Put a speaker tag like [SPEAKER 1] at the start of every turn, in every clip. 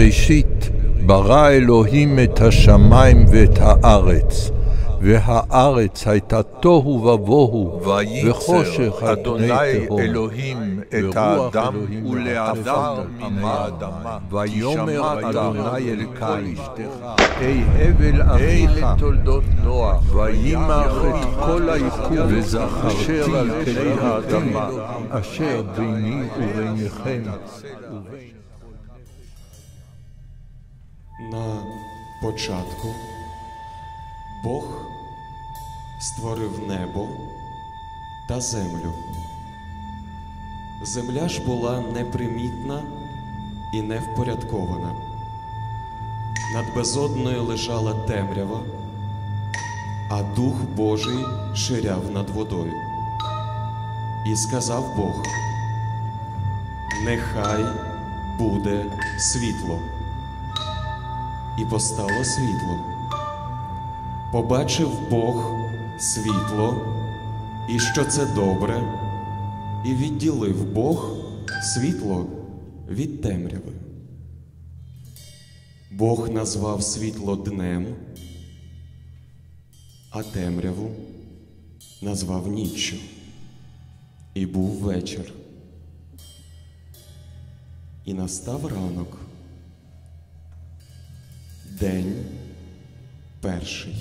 [SPEAKER 1] בראשית ברא אלוהים את השמיים ואת הארץ, והארץ הייתה תוהו ובוהו, וחושך על פני תהום.
[SPEAKER 2] אלוהים את האדם ולעבר
[SPEAKER 1] מן האדמה. ויאמר אדוני אל קין,
[SPEAKER 2] אשתך.
[SPEAKER 1] אי הבל אחיך,
[SPEAKER 2] אלה תולדות נוח,
[SPEAKER 1] וימח את כל
[SPEAKER 2] היקום וזכרתי
[SPEAKER 1] על פני האדמה, אשר ביני וביניכם.
[SPEAKER 3] На початку Бог створив небо та землю. Земля ж була непримітна і невпорядкована. Над безодною лежала темрява, а Дух Божий ширяв над водою. І сказав Бог: Нехай буде світло. І постало світло. Побачив Бог світло, і що це добре, і відділив Бог світло від темряви. Бог назвав світло днем, а темряву назвав ніччю. І був вечір. І настав ранок. День перший.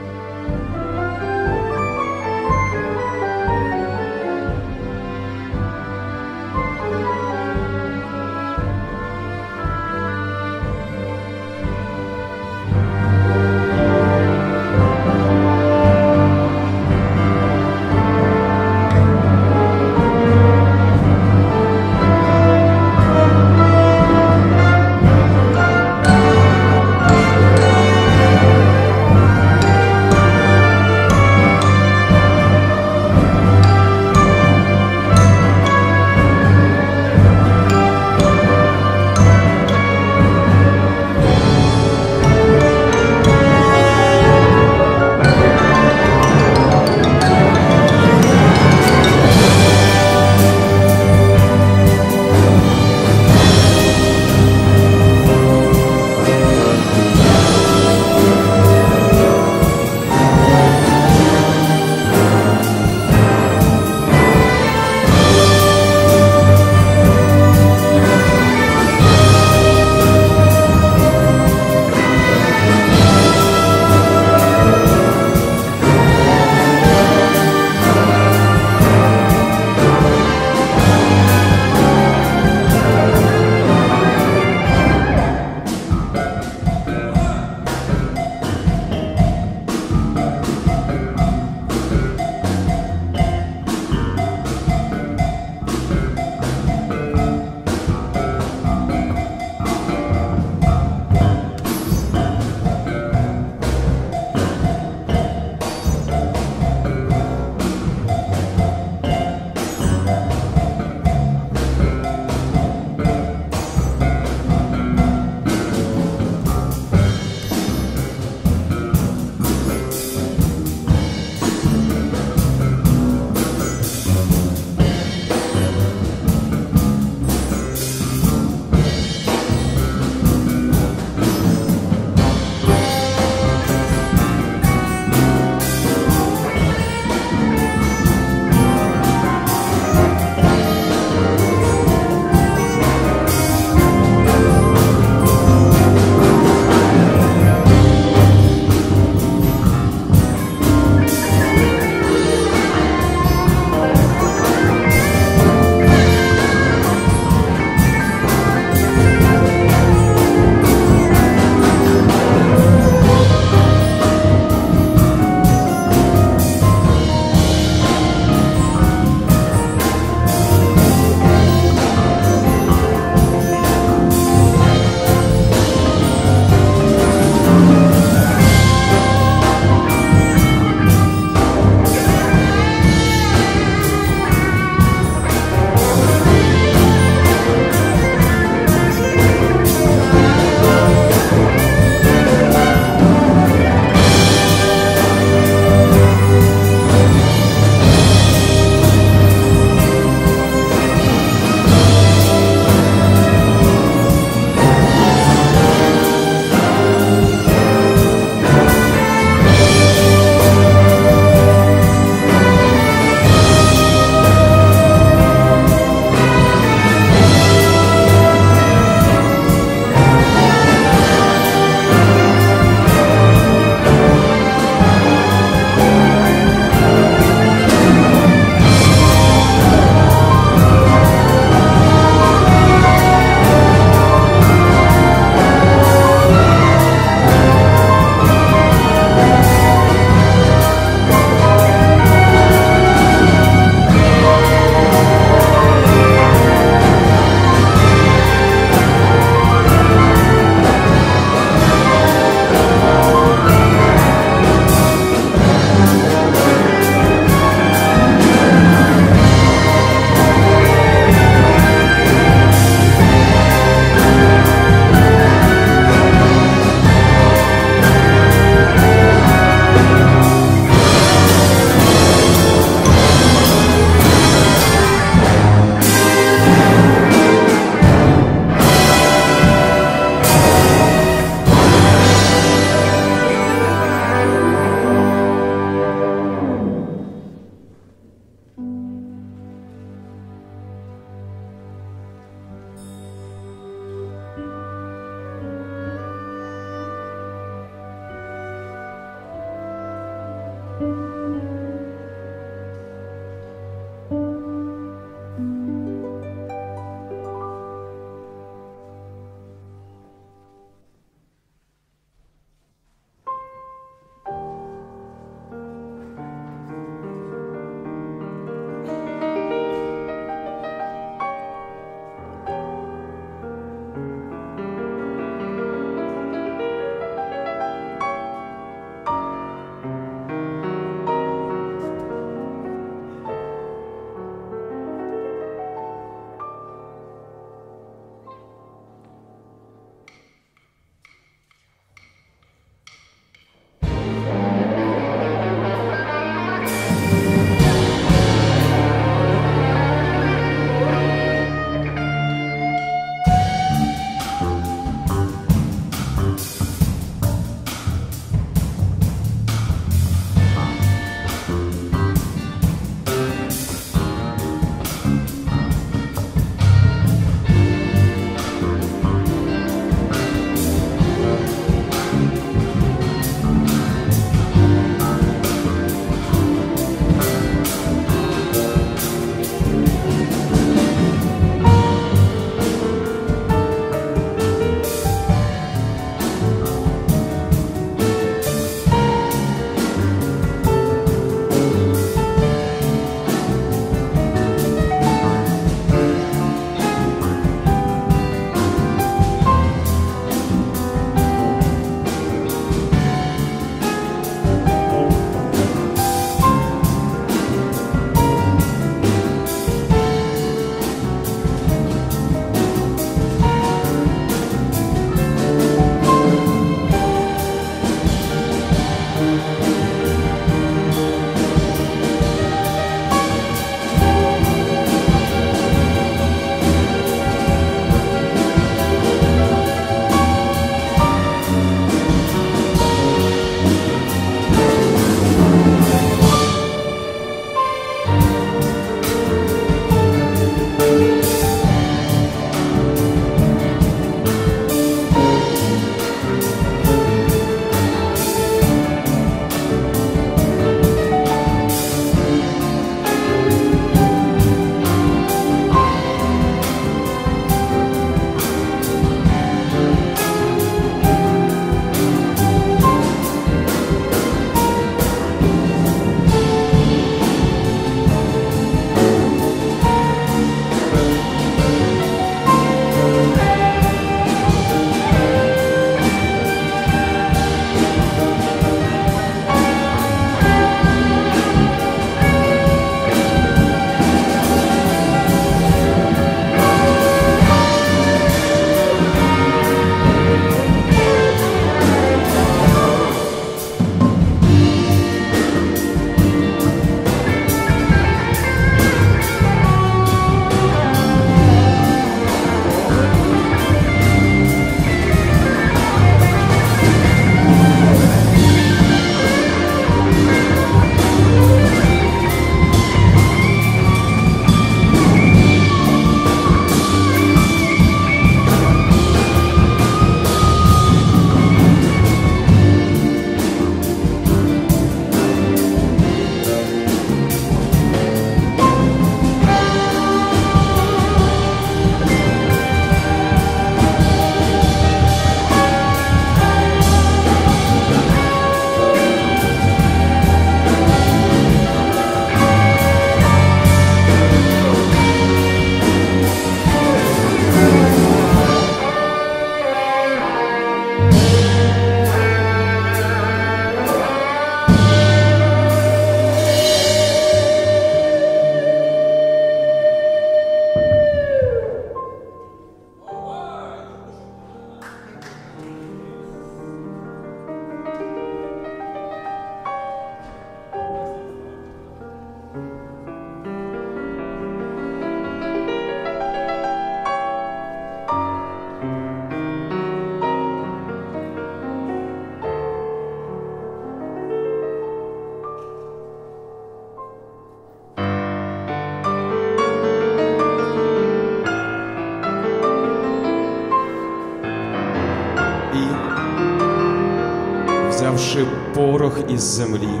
[SPEAKER 3] Взявши порох із землі,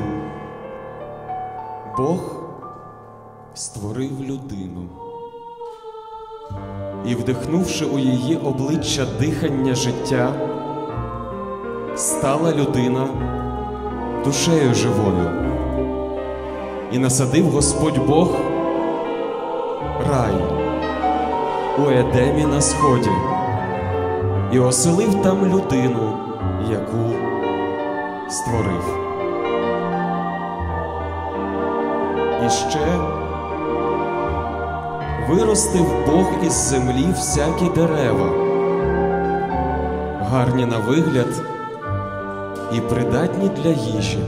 [SPEAKER 3] Бог створив людину. І, вдихнувши у її обличчя дихання життя, стала людина душею живою, і насадив Господь Бог рай у Едемі на сході і оселив там людину, яку створив. І ще виростив Бог із землі всякі дерева, гарні на вигляд і придатні для їжі.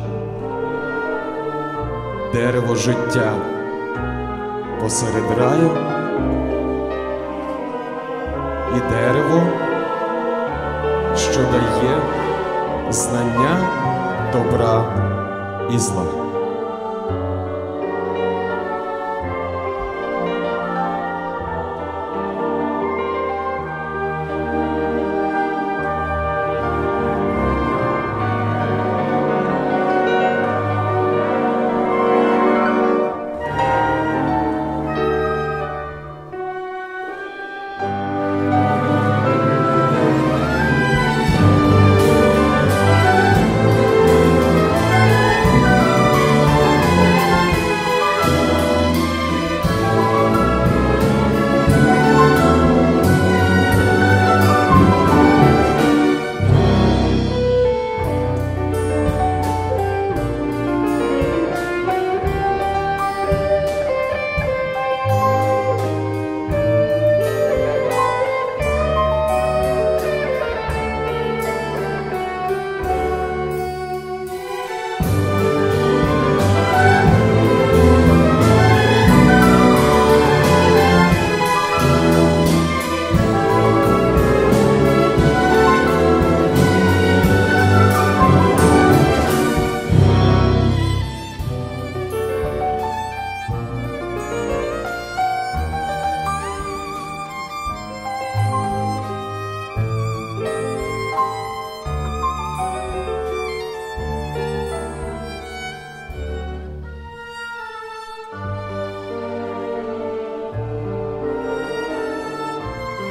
[SPEAKER 3] Дерево життя посеред раю і дерево, що дає знання добра і зла.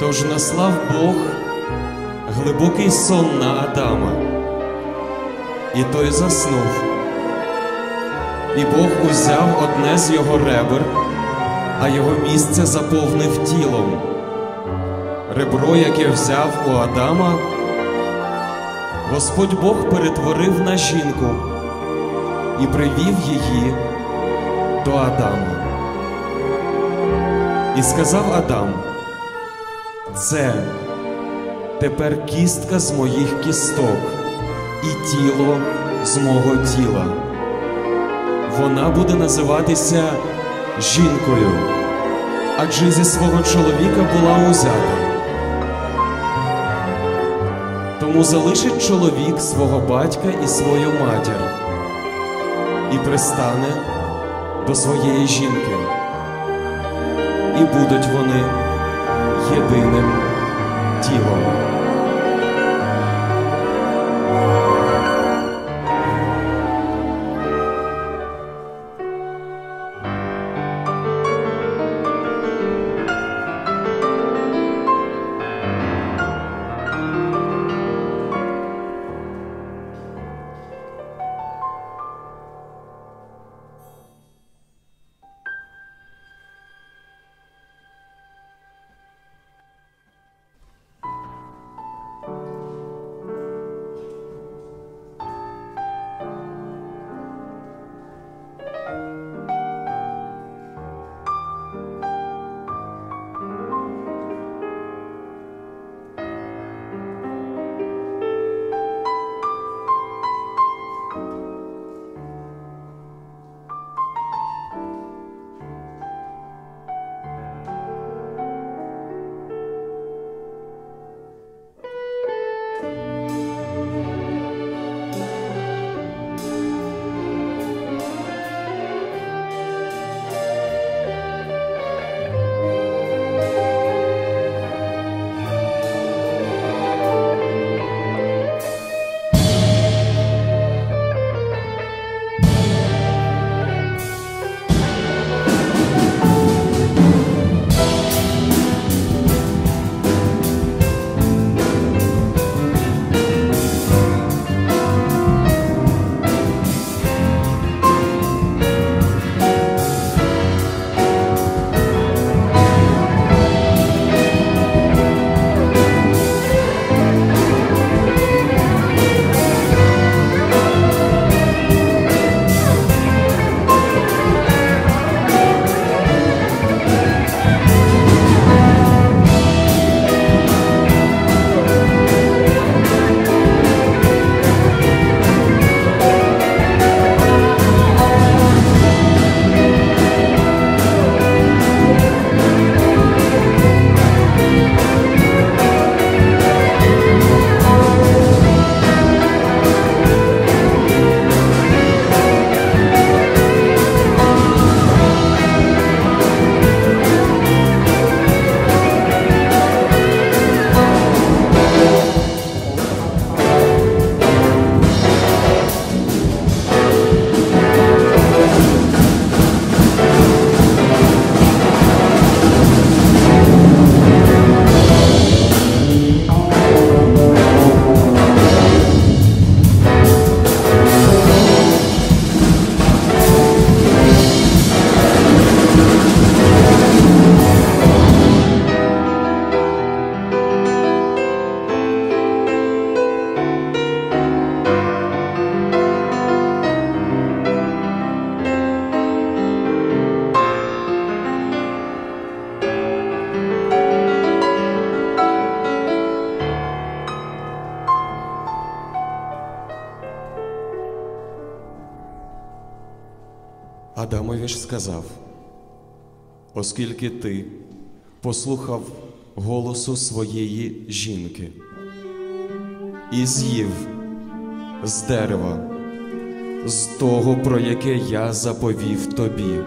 [SPEAKER 3] Тож наслав Бог глибокий сон на Адама, і той заснув. І Бог узяв одне з його ребер, а його місце заповнив тілом. Ребро, яке взяв у Адама, Господь Бог перетворив на жінку і привів її до Адама. І сказав Адам, це тепер кістка з моїх кісток і тіло з мого тіла. Вона буде називатися жінкою, адже зі свого чоловіка була узята. Тому залишить чоловік свого батька і свою матір і пристане до своєї жінки, і будуть вони єдиним тілом. Сказав: Оскільки ти послухав голосу своєї жінки і з'їв з дерева, з того, про яке я заповів тобі,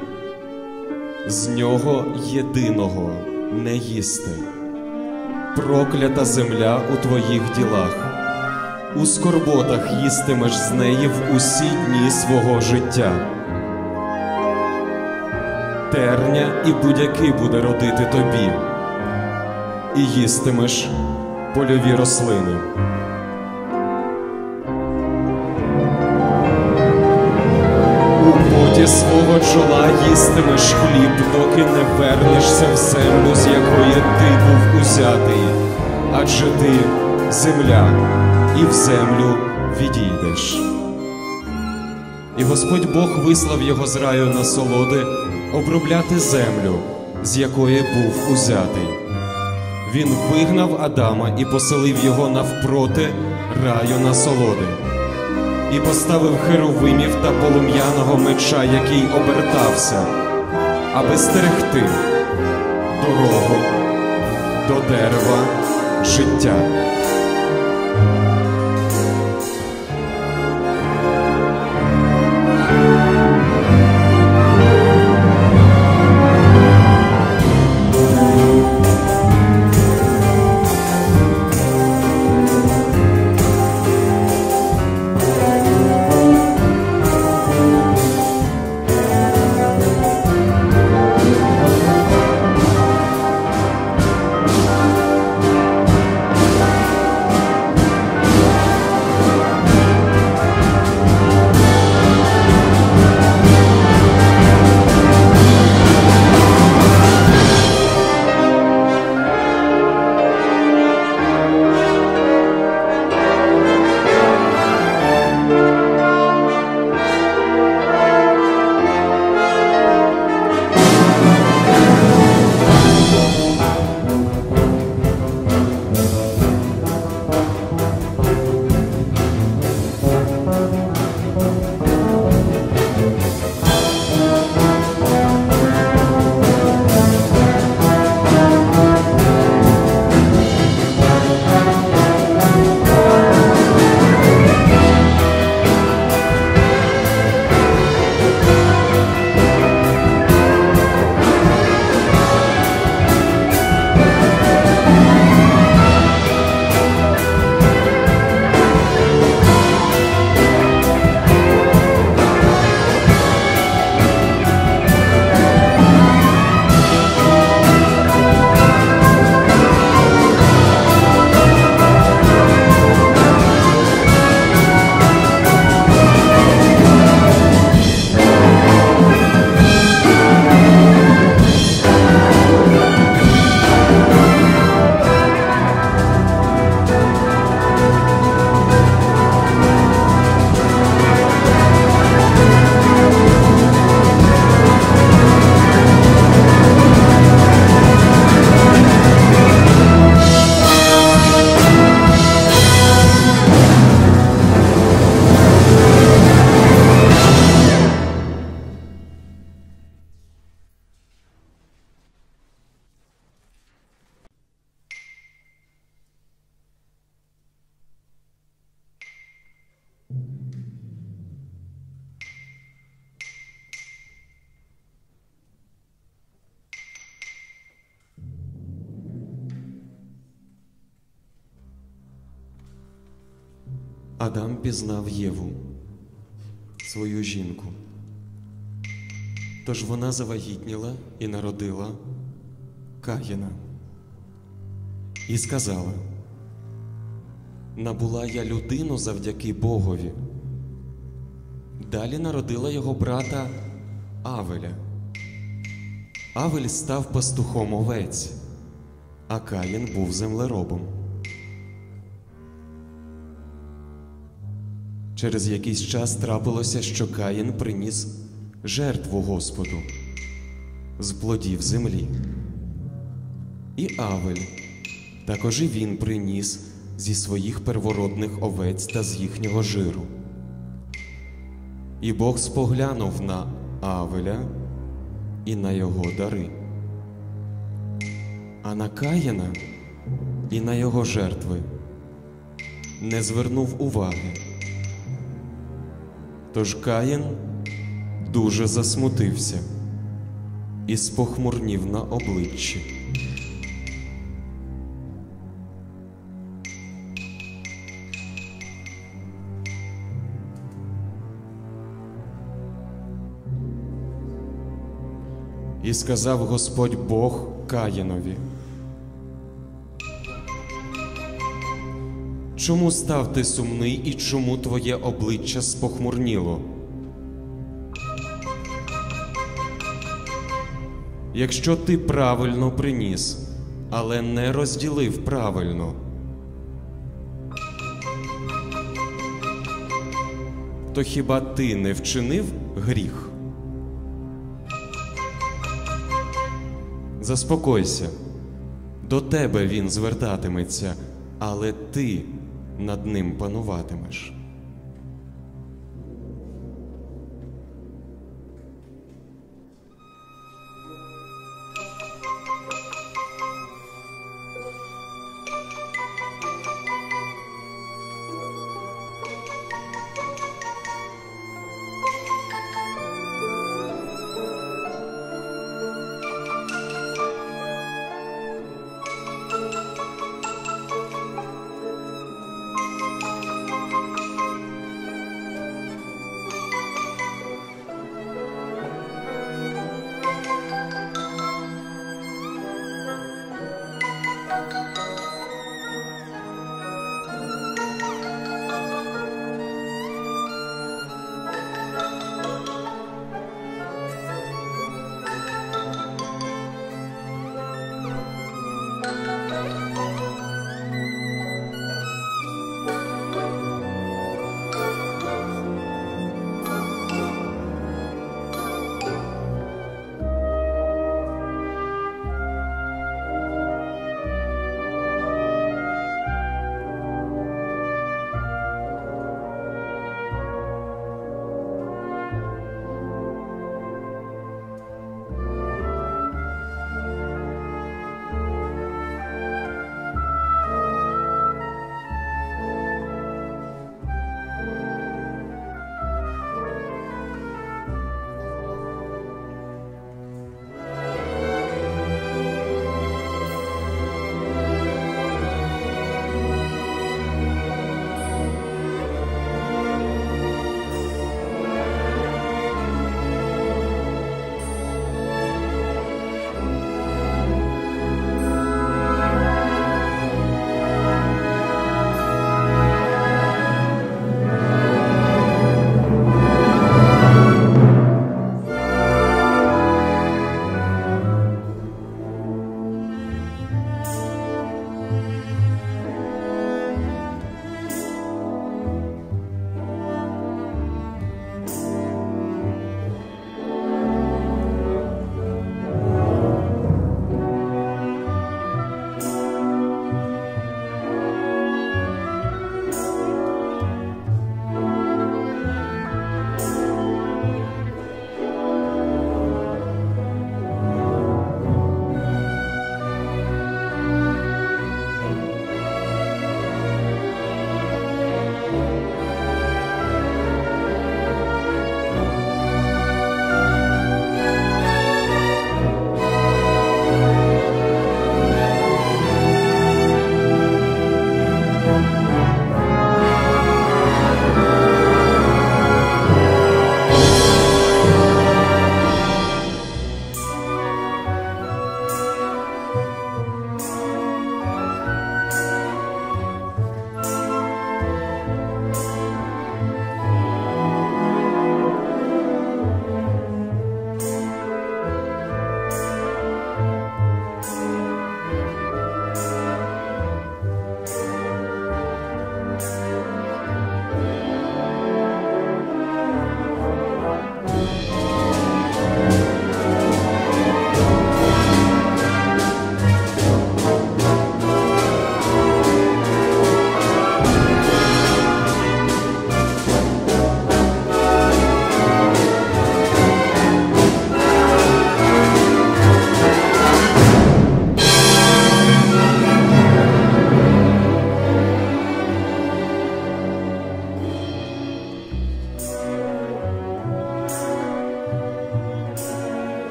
[SPEAKER 3] з нього єдиного не їсти. Проклята земля у твоїх ділах, у скорботах їстимеш з неї в усі дні свого життя. Терня і будяки буде родити тобі, і їстимеш польові рослини. У поті свого чола їстимеш хліб, доки не вернешся в землю, з якої ти був узятий, адже ти земля, і в землю відійдеш. І Господь Бог вислав його з раю на солоди обробляти землю, з якої був узятий. Він вигнав Адама і поселив його навпроти раю на солоди і поставив херовимів та полум'яного меча, який обертався, аби стерегти дорогу до дерева життя. Адам пізнав Єву, свою жінку. Тож вона завагітніла і народила Каїна. І сказала: Набула я людину завдяки Богові. Далі народила його брата Авеля. Авель став пастухом овець, а Каїн був землеробом. Через якийсь час трапилося, що Каїн приніс жертву Господу з плодів землі. І Авель також і він приніс зі своїх первородних овець та з їхнього жиру. І Бог споглянув на Авеля і на його дари, а на Каїна і на його жертви не звернув уваги. Тож Каїн дуже засмутився і спохмурнів на обличчі. І сказав Господь Бог Каїнові. Чому став ти сумний і чому твоє обличчя спохмурніло? Якщо ти правильно приніс, але не розділив правильно, то хіба ти не вчинив гріх? Заспокойся, до тебе він звертатиметься, але ти над ним пануватимеш.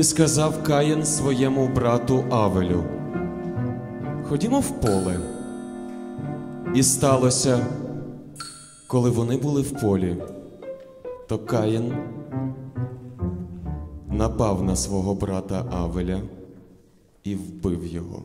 [SPEAKER 3] І сказав Каїн своєму брату Авелю: Ходімо в поле. І сталося, коли вони були в полі, то Каїн напав на свого брата Авеля і вбив його.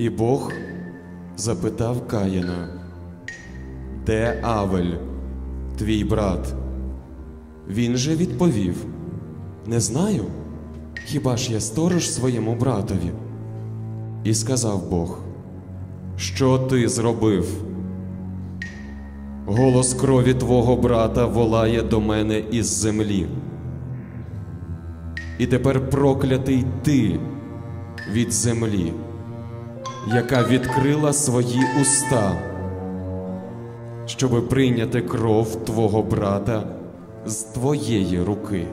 [SPEAKER 3] І Бог запитав Каїна, де Авель, твій брат? Він же відповів: Не знаю, хіба ж я сторож своєму братові? І сказав Бог, що ти зробив? Голос крові твого брата волає до мене із землі. І тепер проклятий ти від землі яка відкрила свої уста, щоби прийняти кров твого брата з твоєї руки.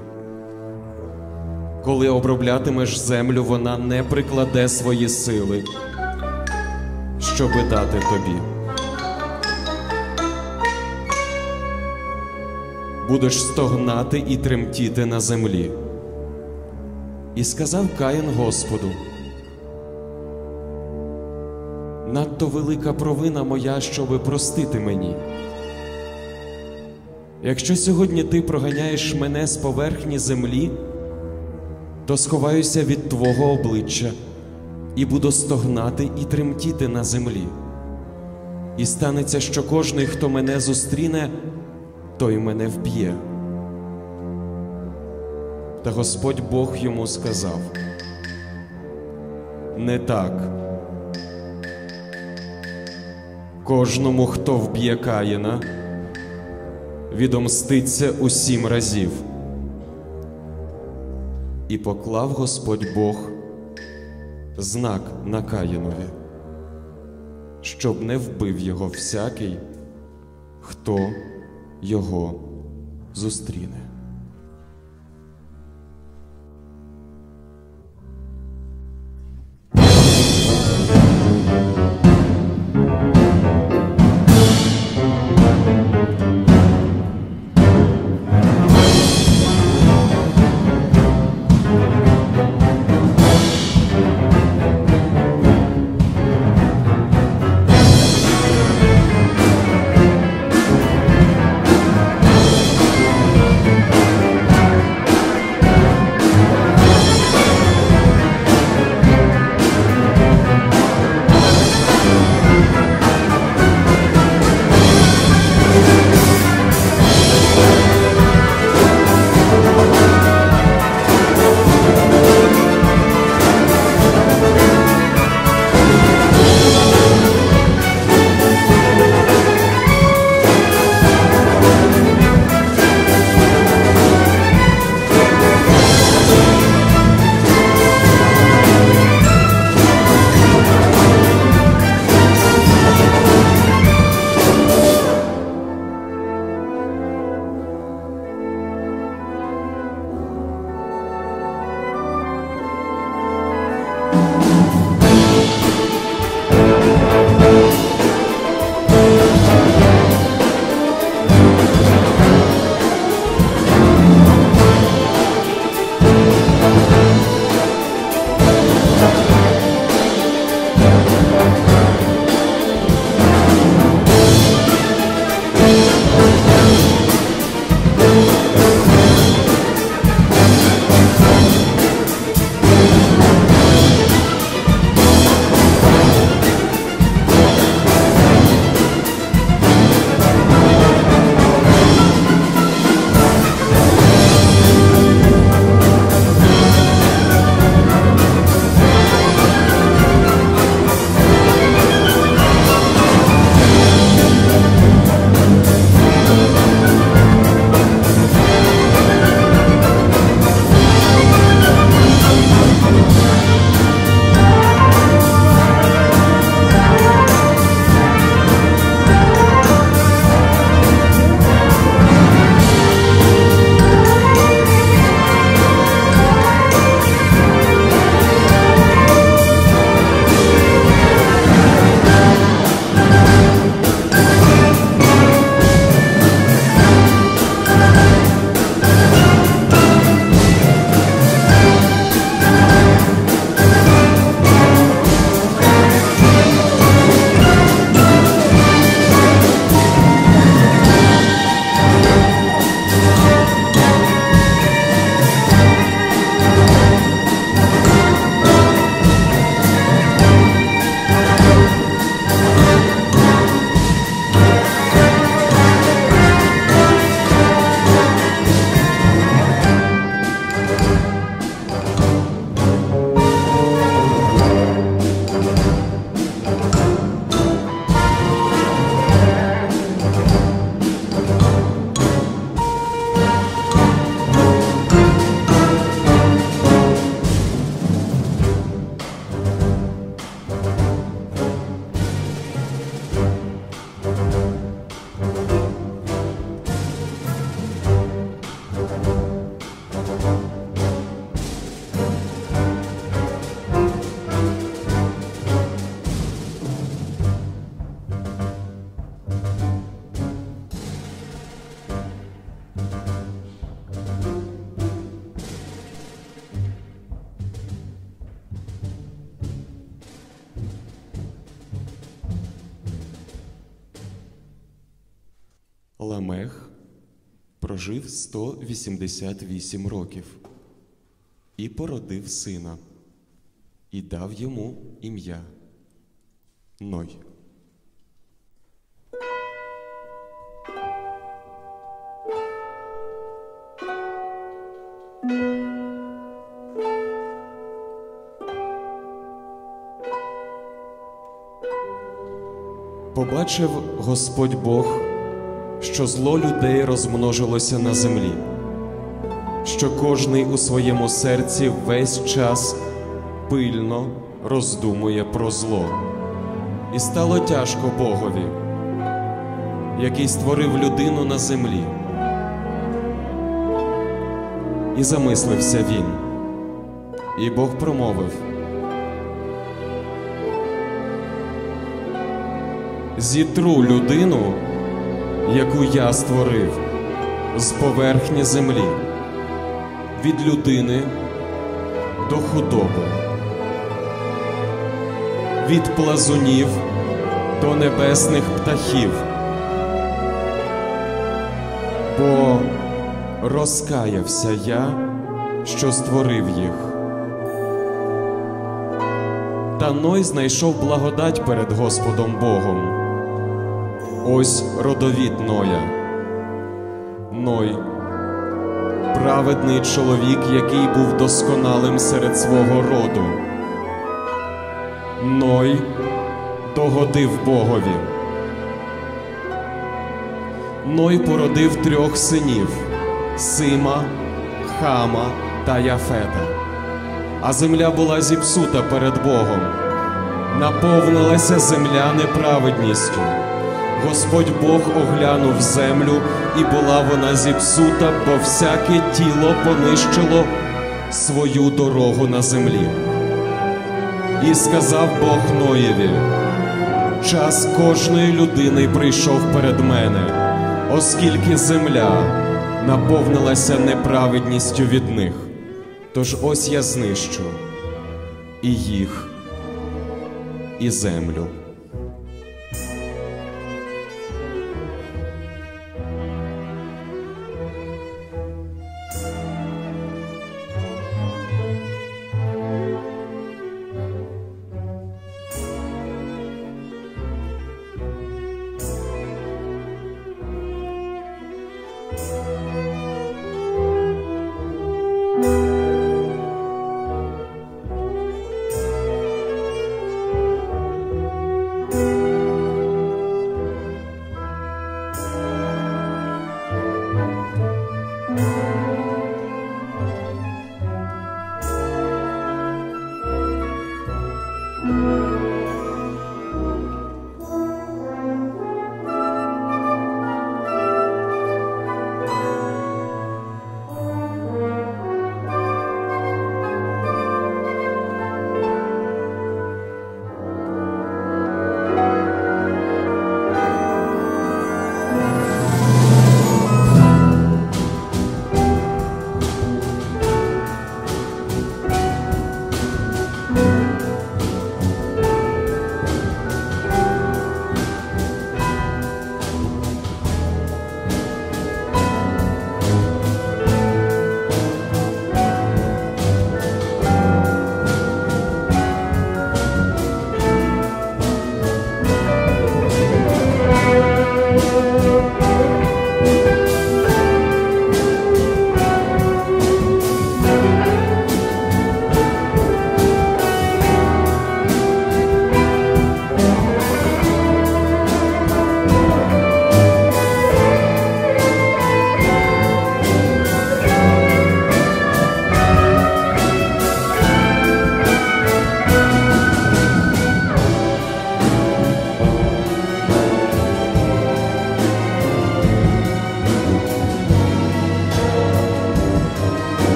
[SPEAKER 3] Коли оброблятимеш землю, вона не прикладе свої сили, щоби дати тобі. Будеш стогнати і тремтіти на землі. І сказав Каїн Господу. Надто велика провина моя, щоби простити мені. Якщо сьогодні ти проганяєш мене з поверхні землі, то сховаюся від Твого обличчя і буду стогнати і тремтіти на землі. І станеться, що кожний, хто мене зустріне, той мене вб'є. Та Господь Бог йому сказав: Не так. Кожному, хто вб'є Каїна, відомститься у сім разів. І поклав Господь Бог знак на Каїнові, щоб не вбив його всякий, хто його зустріне. Ламех прожив 188 років і породив сина, і дав йому ім'я Ной. Побачив Господь Бог, що зло людей розмножилося на землі, що кожний у своєму серці весь час пильно роздумує про зло. І стало тяжко Богові, який створив людину на землі. І замислився він, і Бог промовив. зітру людину, яку я створив, з поверхні землі, від людини до худоби, від плазунів до небесних птахів, бо розкаявся я, що створив їх. Та Ной знайшов благодать перед Господом Богом. Ось родовід Ноя. Ной, праведний чоловік, який був досконалим серед свого роду. Ной догодив Богові. Ной породив трьох синів Сима, Хама та Яфета. А земля була зіпсута перед Богом. Наповнилася земля неправедністю. Господь Бог оглянув землю, і була вона зіпсута, бо всяке тіло понищило свою дорогу на землі. І сказав Бог Ноєві: час кожної людини прийшов перед мене, оскільки земля наповнилася неправедністю від них. Тож ось я знищу і їх, і землю.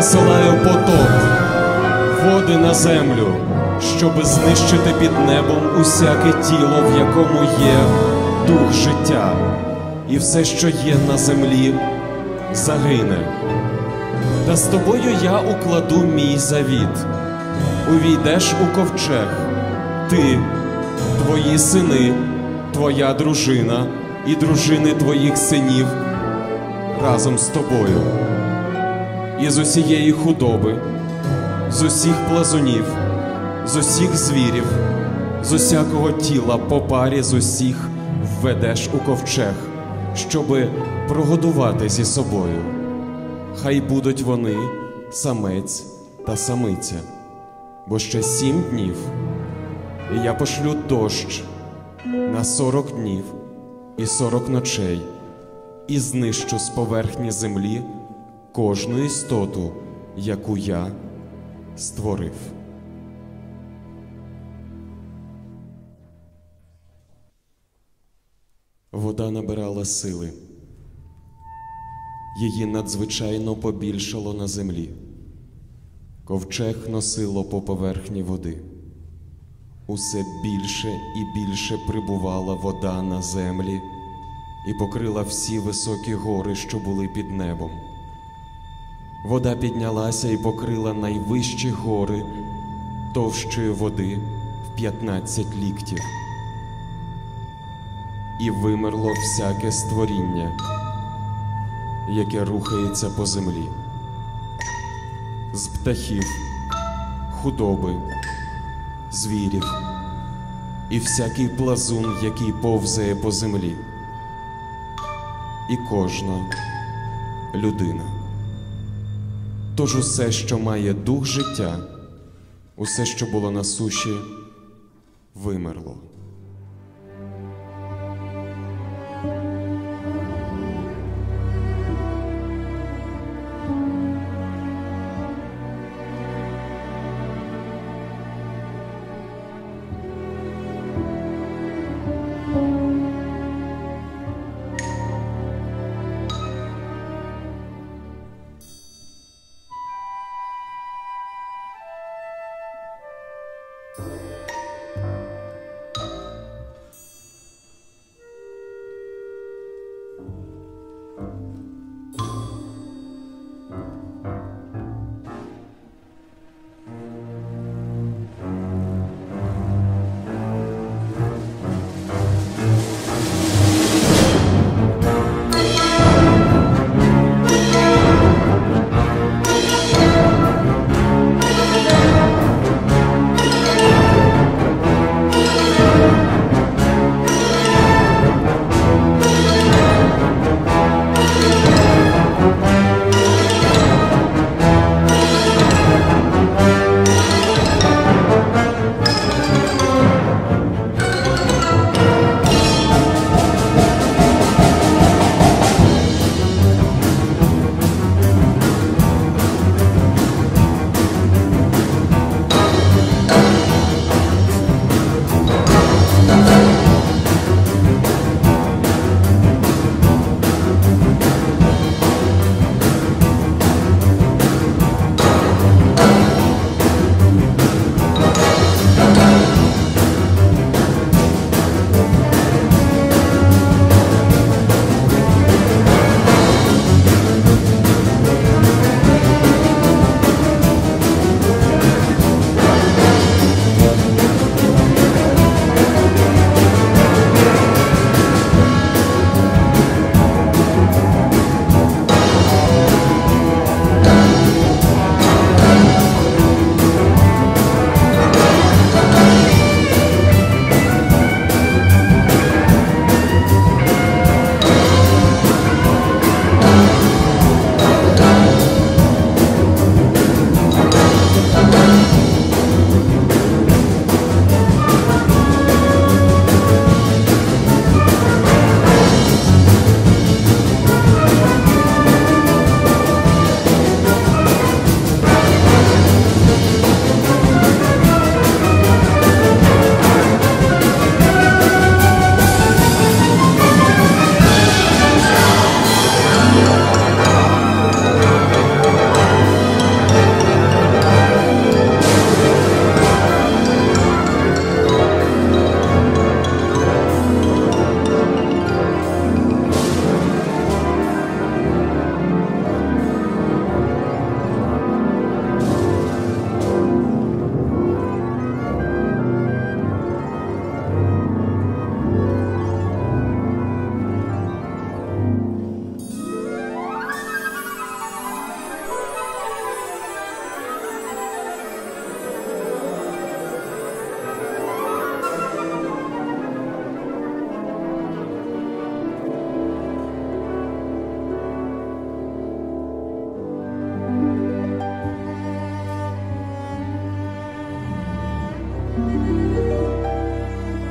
[SPEAKER 3] Насилаю потоп, води на землю, щоби знищити під небом усяке тіло, в якому є дух життя, і все, що є на землі, загине. Та з тобою я укладу мій завіт. Увійдеш у ковчег, ти, твої сини, твоя дружина і дружини твоїх синів разом з тобою. І з усієї худоби, з усіх плазунів, з усіх звірів, з усякого тіла по парі з усіх введеш у ковчег, щоби прогодувати зі собою. Хай будуть вони самець та самиця, бо ще сім днів, і я пошлю дощ на сорок днів і сорок ночей і знищу з поверхні землі кожну істоту, яку я створив. Вода набирала сили, її надзвичайно побільшало на землі. Ковчег носило по поверхні води. Усе більше і більше прибувала вода на землі і покрила всі високі гори, що були під небом. Вода піднялася і покрила найвищі гори товщої води в 15 ліктів. І вимерло всяке створіння, яке рухається по землі, з птахів, худоби, звірів і всякий плазун, який повзає по землі і кожна людина. Тож усе, що має дух життя, усе, що було на суші, вимерло.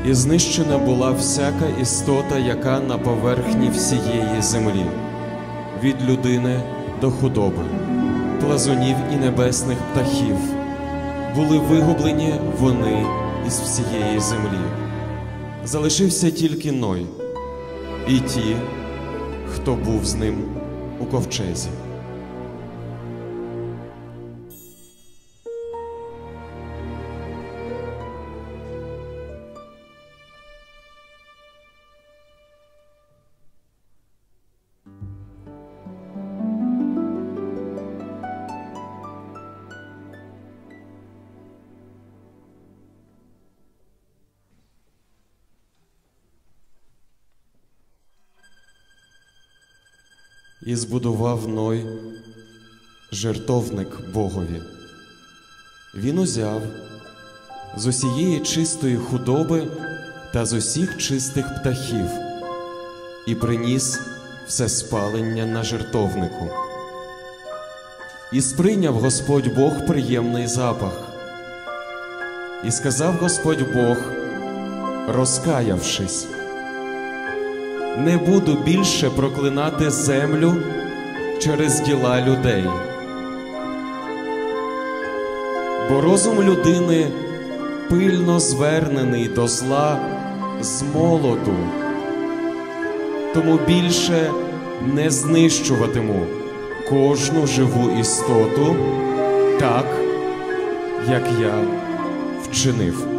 [SPEAKER 3] І знищена була всяка істота, яка на поверхні всієї землі, від людини до худоби, плазунів і небесних птахів. Були вигублені вони із всієї землі. Залишився тільки Ной і ті, хто був з ним у ковчезі. І збудував Ной жертовник Богові. Він узяв з усієї чистої худоби та з усіх чистих птахів і приніс все спалення на жертовнику. І сприйняв Господь Бог приємний запах. І сказав Господь Бог, розкаявшись не буду більше проклинати землю через діла людей. Бо розум людини пильно звернений до зла з молоду, тому більше не знищуватиму кожну живу істоту так, як я вчинив.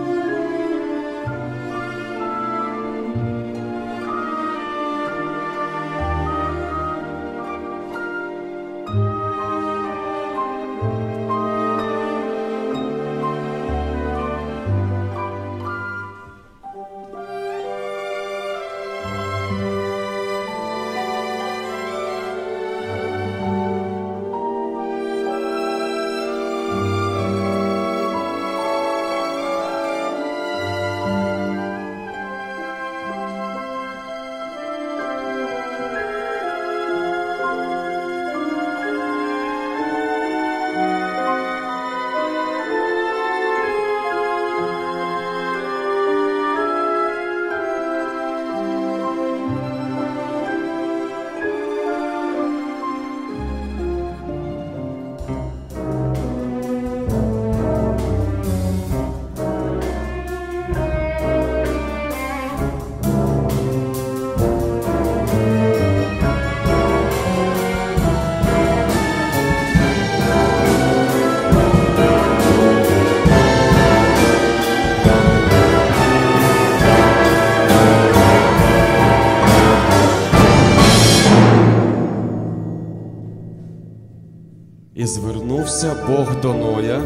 [SPEAKER 3] Бог до Ноя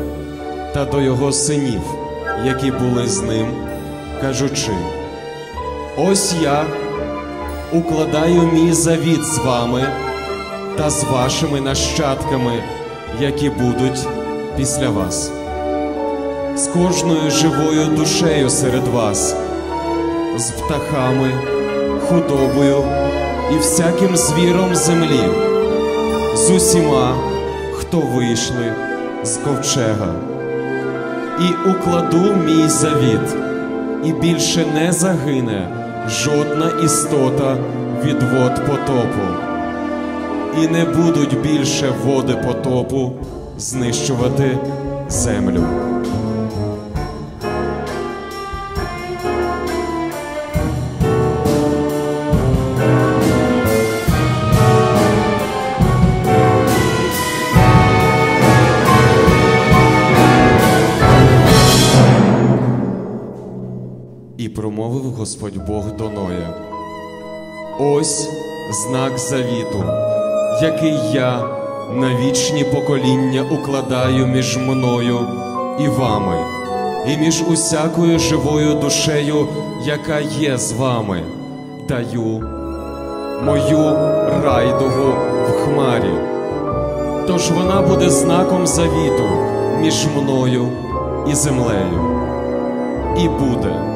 [SPEAKER 3] та до його синів, які були з ним, кажучи: Ось я укладаю мій завіт з вами та з вашими нащадками, які будуть після вас, з кожною живою душею серед вас, з птахами, худобою і всяким звіром землі, з усіма хто вийшли з ковчега, і укладу мій завіт, і більше не загине жодна істота від вод потопу, і не будуть більше води потопу знищувати землю. Господь Бог до Ноя: Ось знак завіту, який я на вічні покоління укладаю між мною і вами, і між усякою живою душею, яка є з вами, даю мою райдугу в хмарі. Тож вона буде знаком завіту між мною і землею. І буде,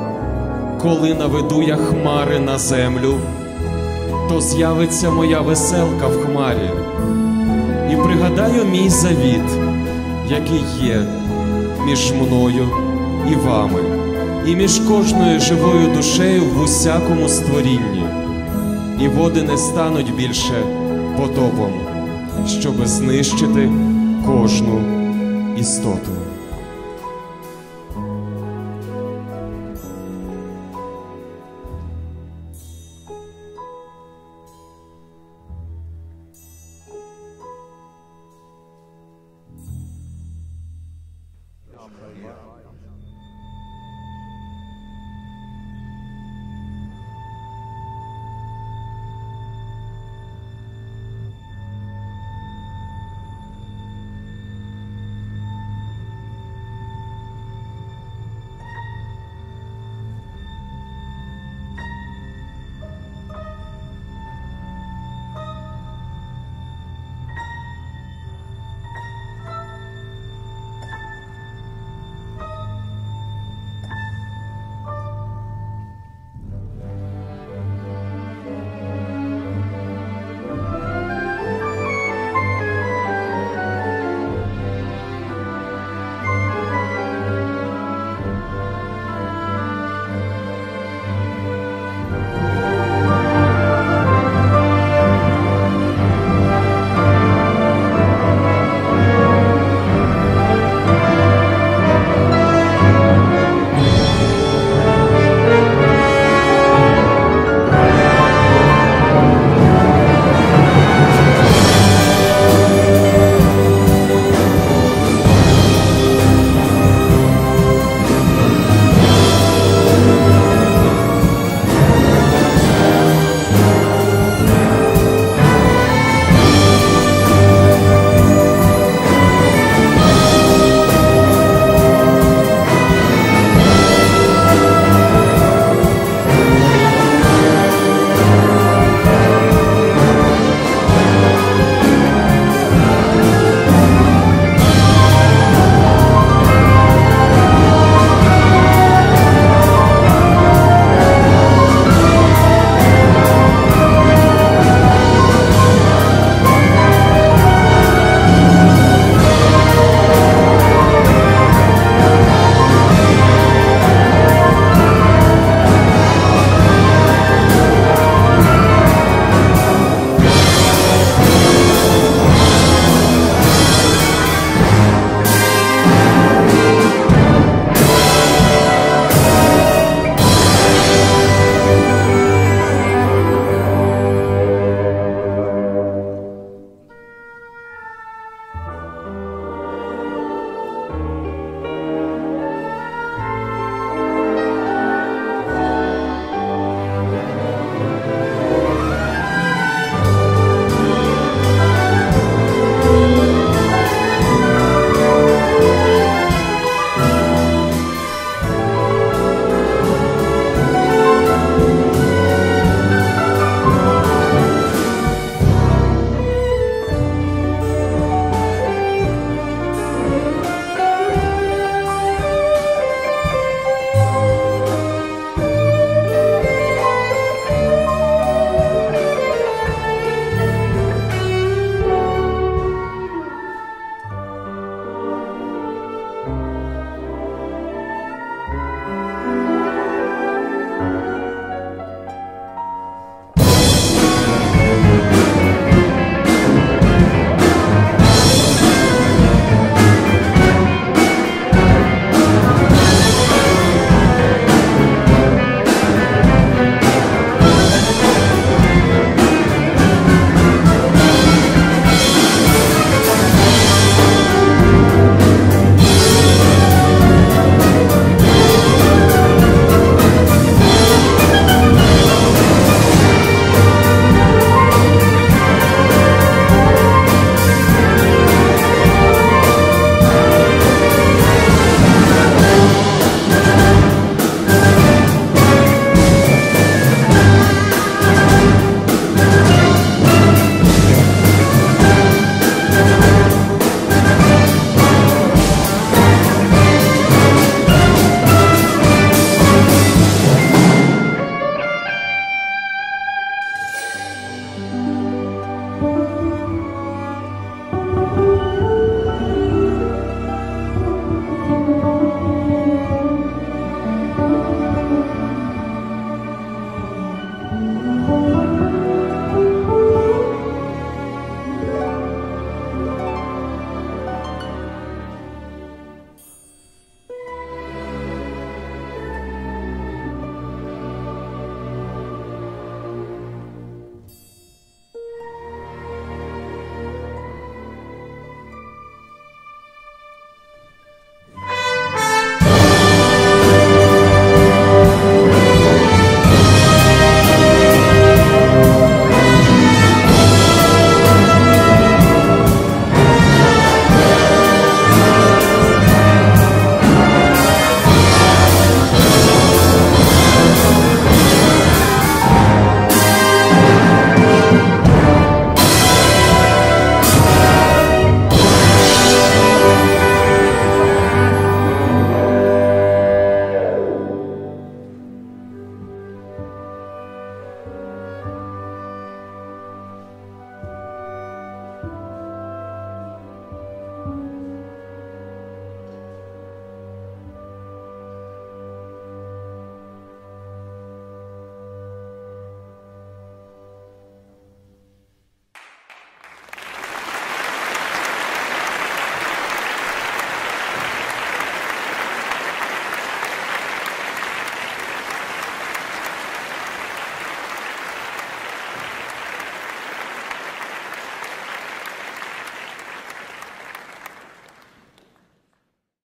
[SPEAKER 3] коли наведу я хмари на землю, то з'явиться моя веселка в хмарі, і пригадаю мій завіт, який є між мною і вами, і між кожною живою душею в усякому створінні, і води не стануть більше потопом, щоби знищити кожну істоту.